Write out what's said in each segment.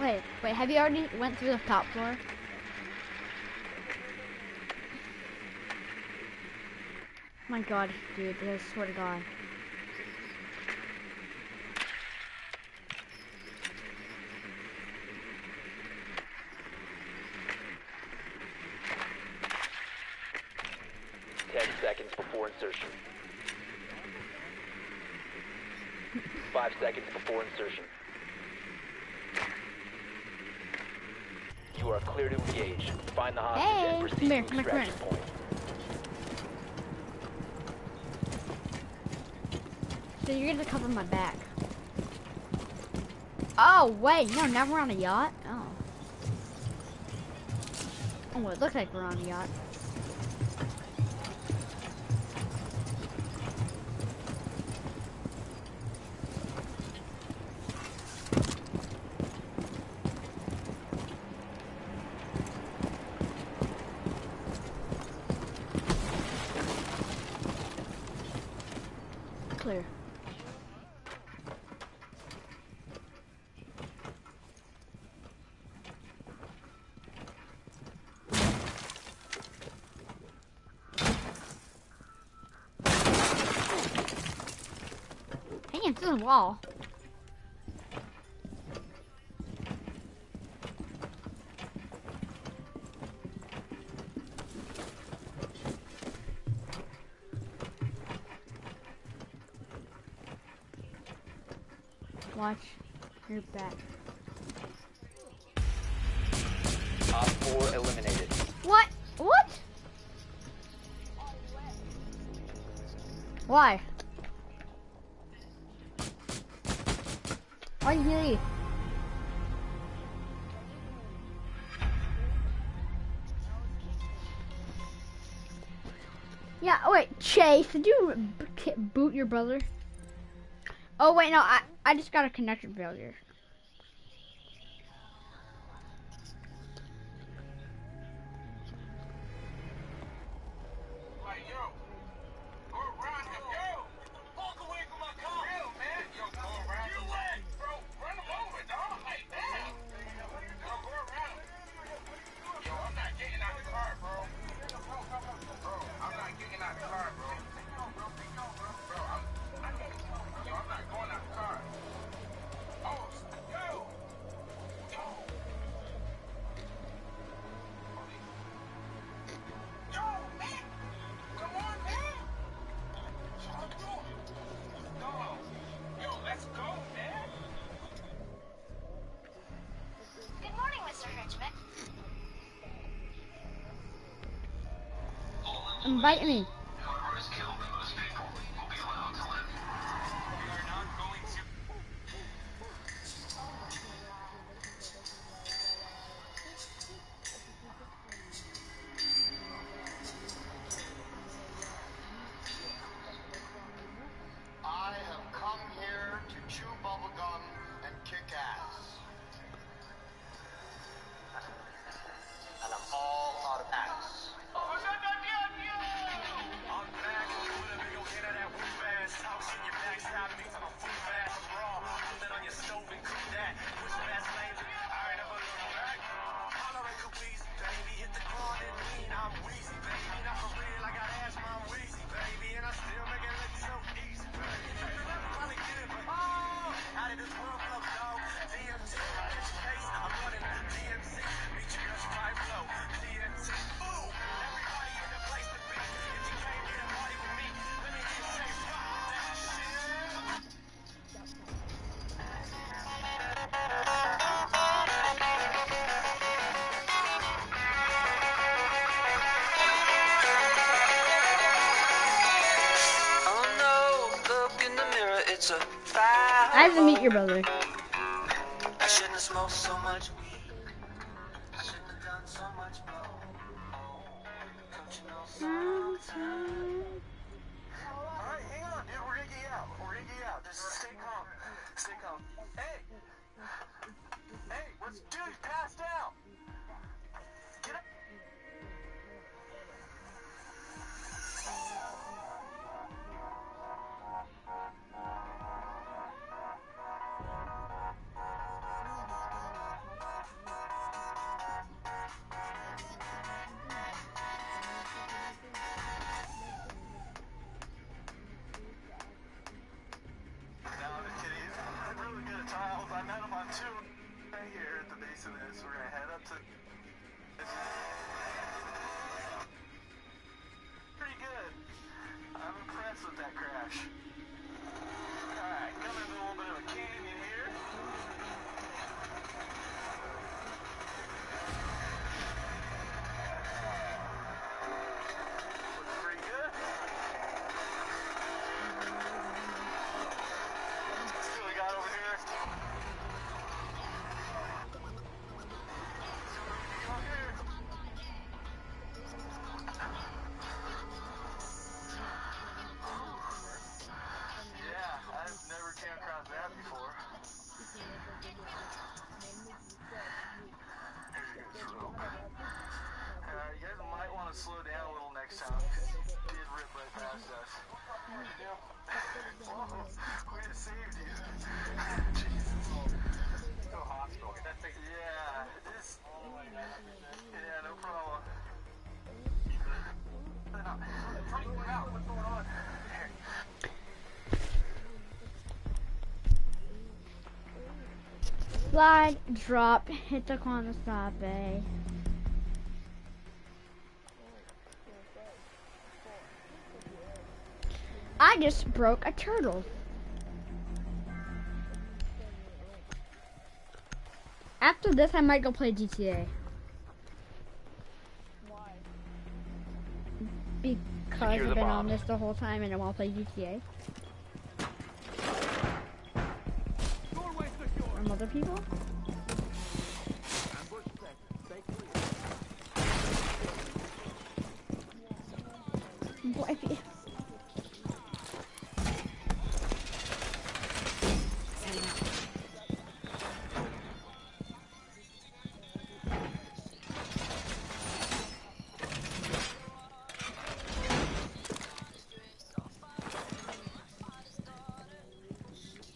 Wait, wait, have you already went through the top floor? My god, dude, I swear to god. my back. Oh, wait, no, now we're on a yacht? Oh. Oh, it looks like we're on a yacht. wall. Watch your back. Top 4 eliminated. What? What? Why? Yeah, oh wait, Chase, did you boot your brother? Oh wait, no, I, I just got a connection failure. inviting me. I'm wheezy, baby. I have to meet your brother. Slide, drop, hit the corner stop, eh? I just broke a turtle. After this, I might go play GTA. Why? Because I've been on this the whole time and I want to play GTA. Other people? Boy,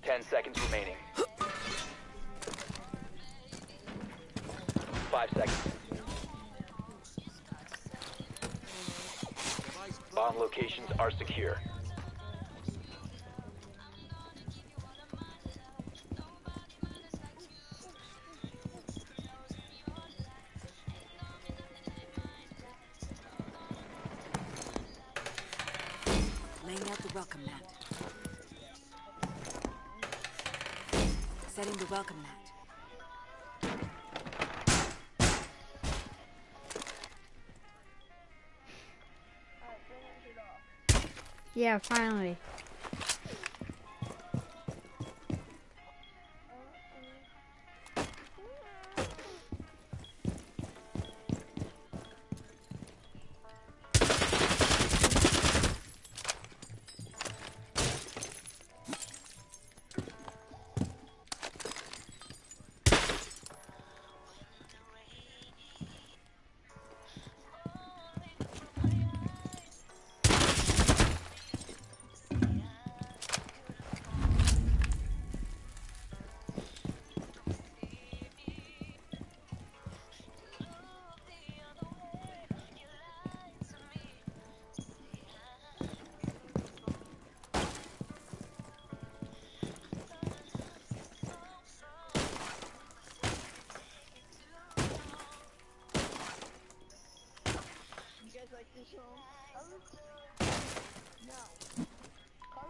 Ten seconds remaining. Five seconds. Bomb locations are secure. Yeah, finally.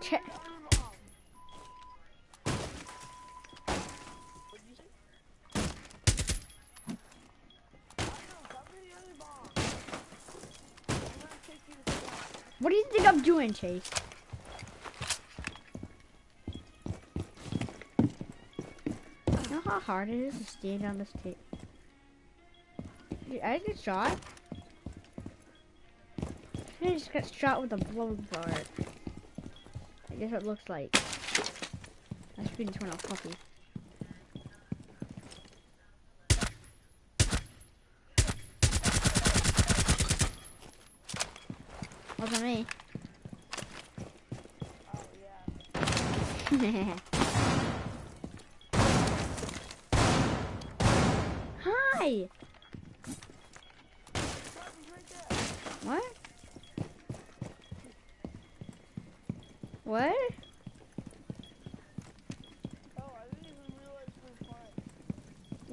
Che- What do you think I'm doing, Chase? You know how hard it is to stand on this tape? I get shot. I just got shot with a blow dart. I guess it looks like. My screen turned off puppy. Wasn't me. Oh, Hi. What? What?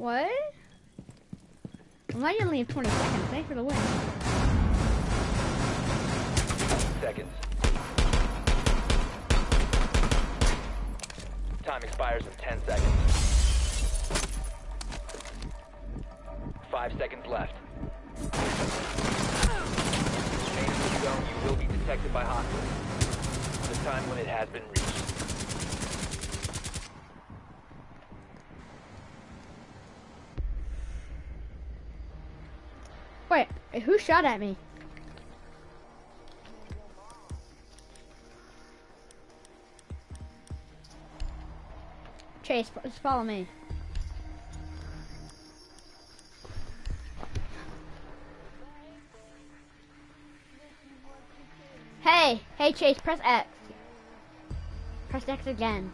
What? Well, now only have 20 seconds. Thanks for the win. Seconds. Time expires in 10 seconds. Five seconds left. Remain in the zone, you will be detected by hostiles. The time limit has been reached. Wait, who shot at me? Chase, just follow me. Hey, hey Chase, press X. Press X again.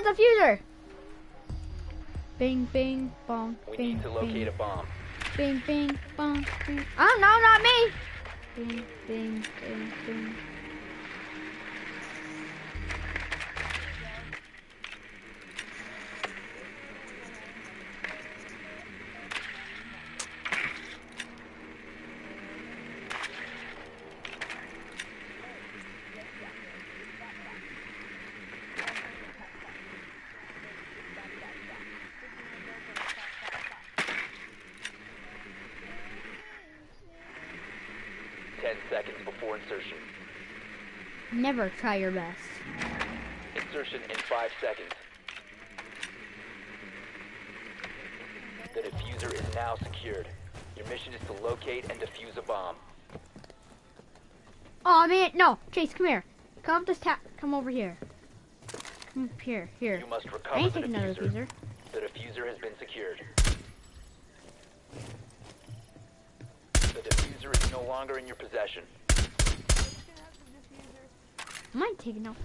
I the defuser. Bing, bing, bong, We bing, need to locate bing. a bomb. Bing, bing, bong, bing. Oh, no, not me. Bing, bing, bing, bing. Never try your best. Insertion in five seconds. The defuser is now secured. Your mission is to locate and defuse a bomb. Oh man, no, Chase, come here. Come up this tap. Come over here. Come up here, here. You must I recover ain't the taking another defuser. The defuser has been secured. The defuser is no longer in your possession. Am I taking off?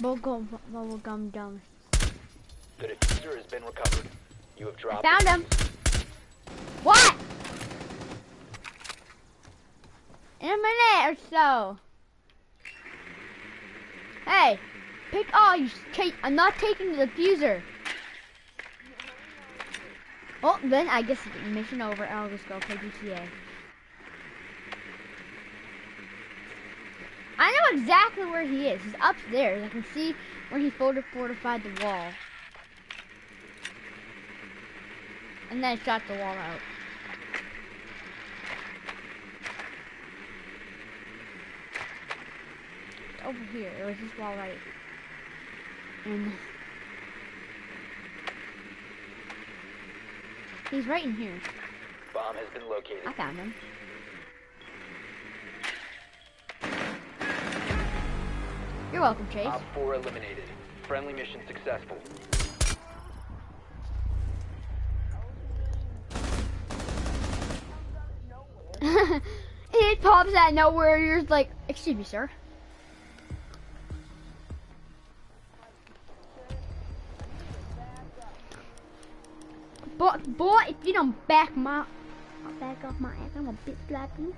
Bubble bubble gum gum. The defuser has been recovered. You have dropped. Found the him. What? In a minute or so. Hey, pick. Oh, you take. I'm not taking the defuser. Well, then I guess mission over. I'll just go play GTA. I know exactly where he is. He's upstairs. I can see where he fortified the wall. And then shot the wall out. It's over here. It was this wall right. And he's right in here. Bomb has been located. I found him. You're welcome, Chase. Op 4 eliminated. Friendly mission successful. it pops out of nowhere. You're like, excuse me, sir. But boy, if you don't back my, I'll back off my ass, I'm gonna bitch slap you.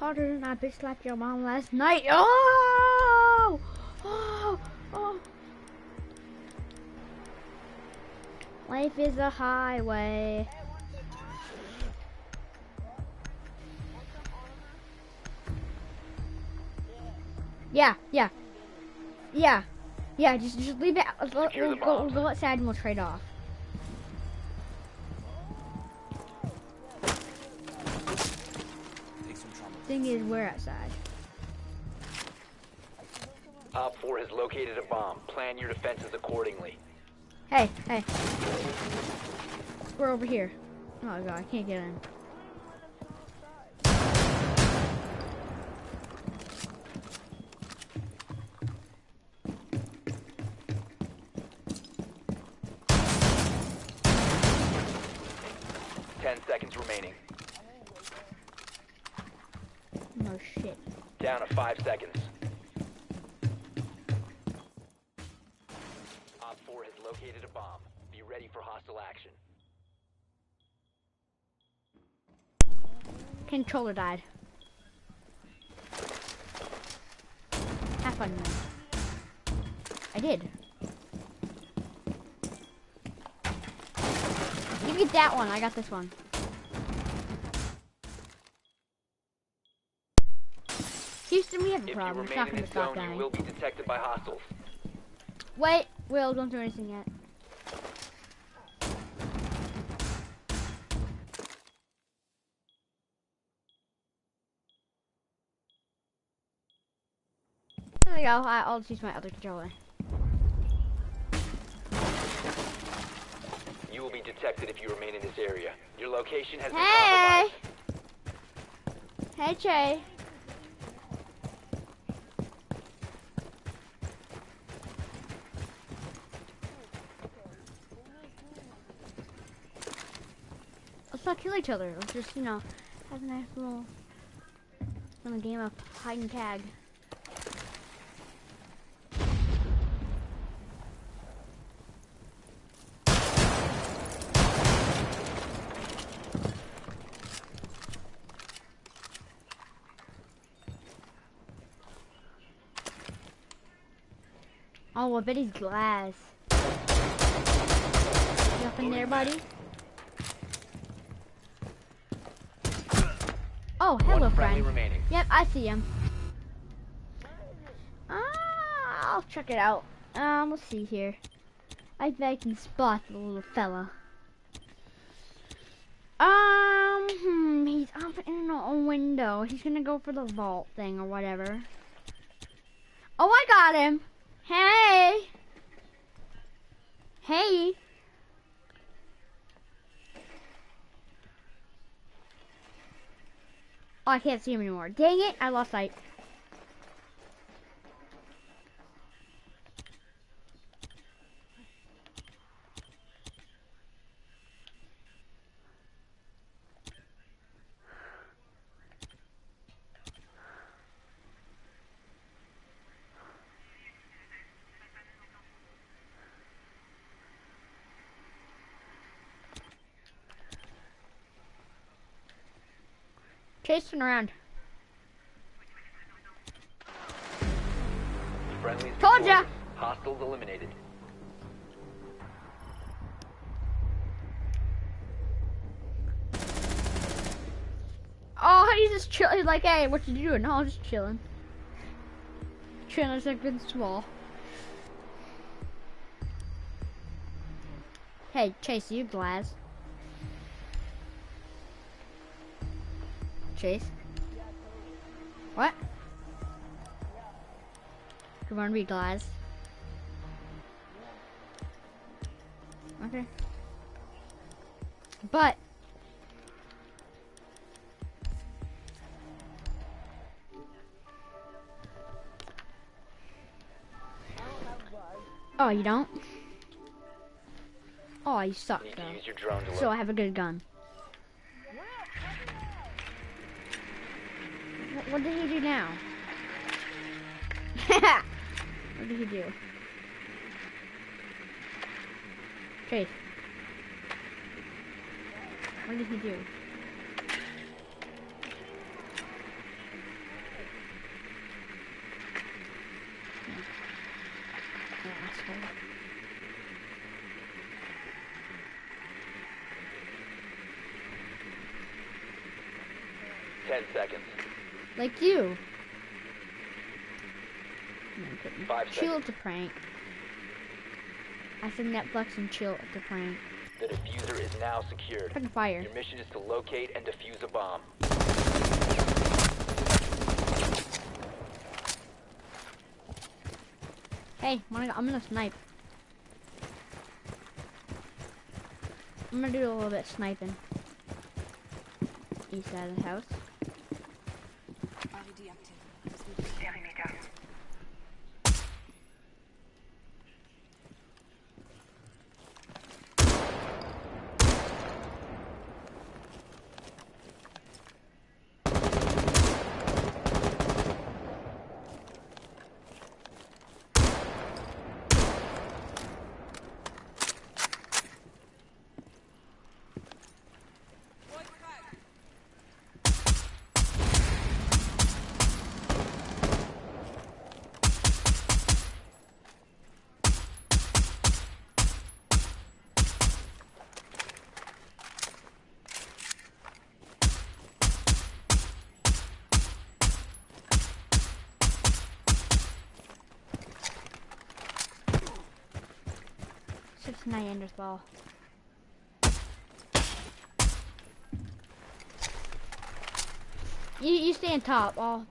Harder than I bitch slapped your mom last night. Oh! Oh! Oh! Life is a highway. Yeah, yeah, yeah, yeah. Just, just leave it. Let's go, we'll go, we'll go outside and we'll trade off. Take some trauma. Thing is, we're outside. Op 4 has located a bomb. Plan your defenses accordingly. Hey, hey. We're over here. Oh god, I can't get in. Ten seconds remaining. No shit. Down to five seconds. Located a bomb. Be ready for hostile action. Controller died. Have fun, man. I did. You get that one. I got this one. Houston, we have a problem. If you remain in this zone, you will be detected by hostiles. Wait, Will, don't do anything yet. There we go. I- I'll just use my other controller. You will be detected if you remain in this area. Your location has been Hey! compromised. Hey, Trey. Let's not kill each other. Let's just, you know, have a nice little, little game of hide and tag. Oh, I bet he's glass. You up in there, buddy? Oh, hello, One friendly friend. remaining. Yep, I see him. Ah, I'll check it out. Um, let's see here. I bet I can spot the little fella. Um, hmm, he's up in a window. He's gonna go for the vault thing or whatever. Oh, I got him. Hey. Hey. Oh, I can't see him anymore. Dang it, I lost sight. Chasing around. Friendlies Told ya. Hostiles eliminated. Oh, he's just chilling. He's like, hey, what you doing? No, I'm just chilling. Chilling like something small. Hey, Chase, you glass. Chase? What? You want to be glass? Okay. But Oh, you don't? Oh, you suck, though. use your drone to So I have a good gun. What, what did he do now? what did he do? Chase. What did he do? Yeah, asshole. Ten seconds. Like you. Five chill seconds. the prank. I said Netflix and chill the prank. The defuser is now secured. Fucking fire. Your mission is to locate and defuse a bomb. Hey, wanna, I'm gonna snipe. I'm gonna do a little bit sniping. East side of the house. Six nine ball. You you stay on top. I'll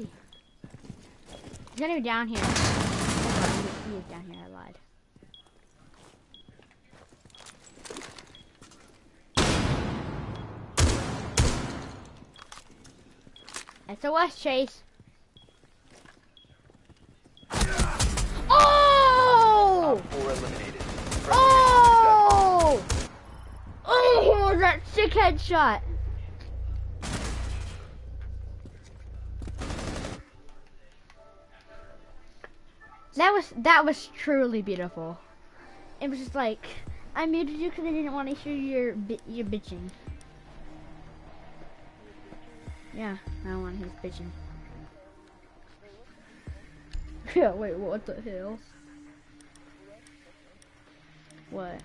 He? He's not even down here. He is down here. I lied. SOS Chase. Oh! Op 4 eliminated. Friendly Oh! Oh, that sick headshot. That was that was truly beautiful. It was just like I muted you because I didn't want to hear your your bitching. Yeah, I don't want his bitching. Yeah, wait, what the hell? What?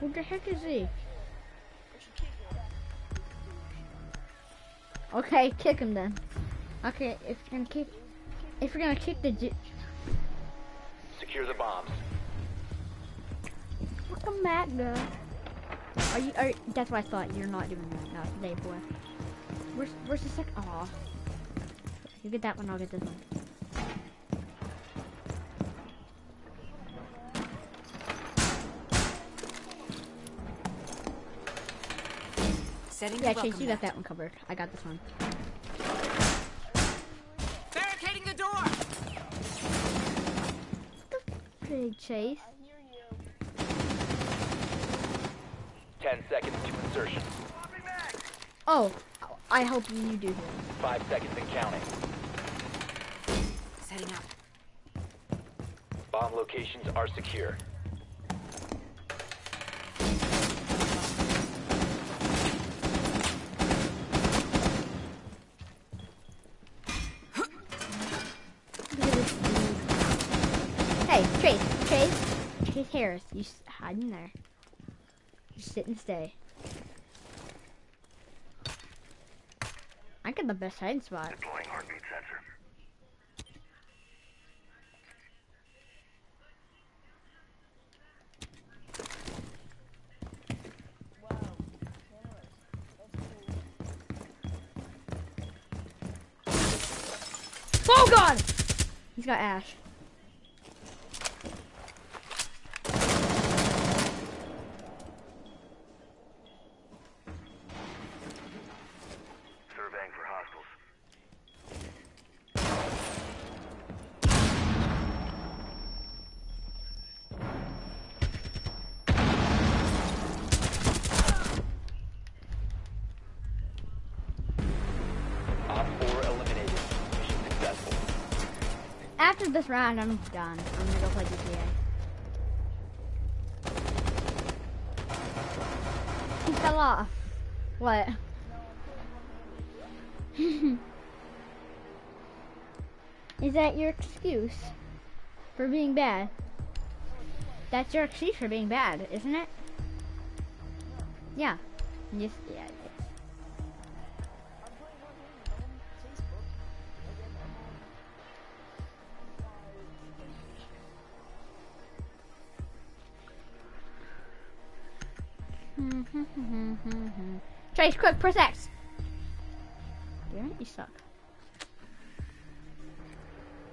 Who the heck is he? Okay, kick him then. Okay, if you're gonna kick, if you're gonna kick the, Secure the bombs. welcome back, girl. Are you? Are that's what I thought. You're not doing that now today, boy. Where's Where's the second? Aw. You get that one. I'll get this one. Setting Yeah, Chase, you got that one covered. I got this one. Barricading the door. Big Chase. 10 seconds to insertion. Oh, I hope you do this. 5 seconds and counting. Setting up. Bomb locations are secure. Harris, you hide in there. You sit and stay. I got the best hiding spot. Deploying heartbeat sensor. Oh God! He's got Ash. This round, I'm done. I'm gonna go play GTA. He fell off. What? Is that your excuse for being bad? That's your excuse for being bad, isn't it? Yeah. Yes. Yeah. Mm-hmm, mm-hmm, mm-hmm, Chase, quick, press X. Damn it, you suck.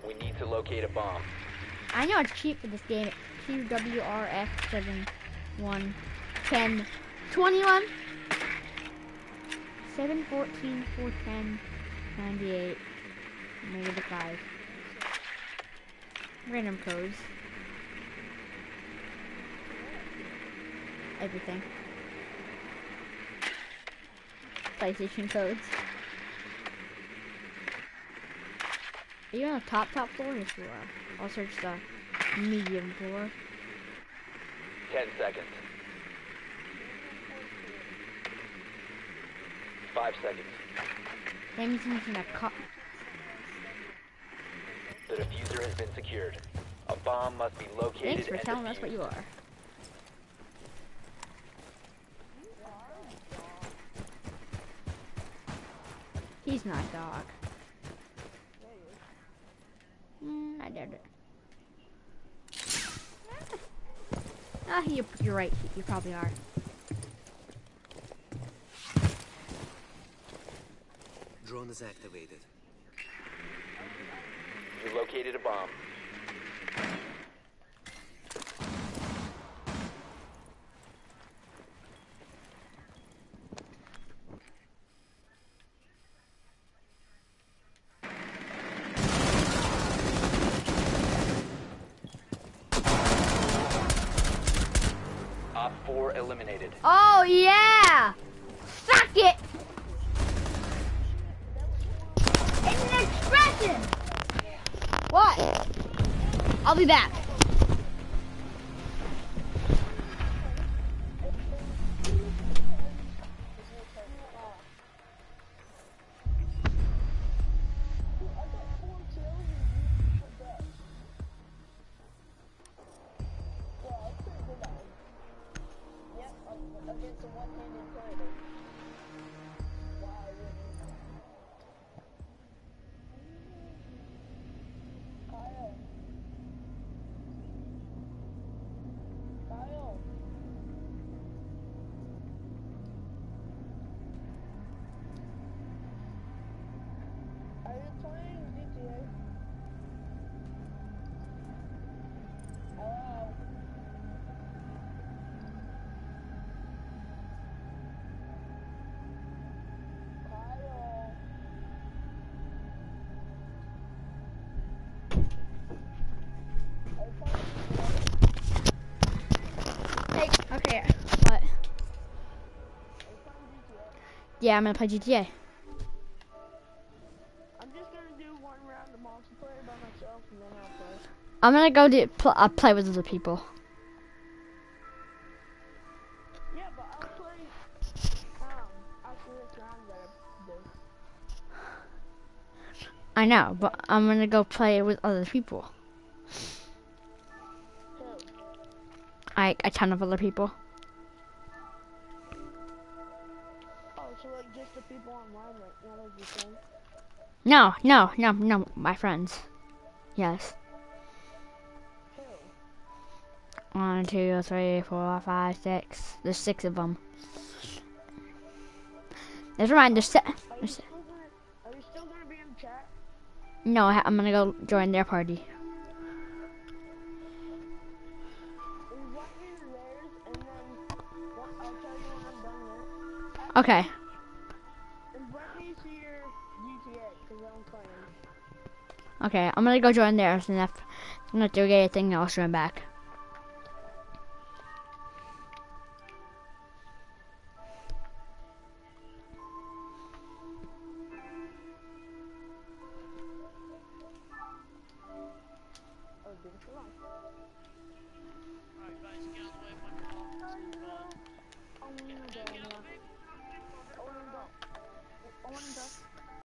We need to locate a bomb. I know it's cheap for this game. QWRX 7 1 10 21 7 14 4 10 98 negative 5 random codes everything PlayStation codes are you on the top top floor? Yes you are. I'll search the medium floor. Ten seconds. Five seconds. Things in a cut. The defuser has been secured. A bomb must be located Thanks for telling us what you are. He's not a dog. Mm, I did it. Ah, you, you're right. You probably are. Drone is activated. You located a bomb. Op 4 eliminated. Oh yeah! Suck it! It's an expression! What? I'll be back. Yeah, I'm gonna play GTA. I'm just gonna do one round of multiplayer by myself and then I'll play. I'm gonna go do, pl- uh, play with other people. Yeah, but I'll play um after this round that I do. I know, but I'm gonna go play with other people. Like a ton of other people. No, no, no, no, my friends. Yes. One, two, three, four, five, six. There's six of them. Never mind. There's, se- Are you there's still gonna Are you still gonna be in chat? no. I ha- I'm gonna go join their party. Invite Okay. I'm gonna go join theirs, and if I'm gonna do anything, I'll back.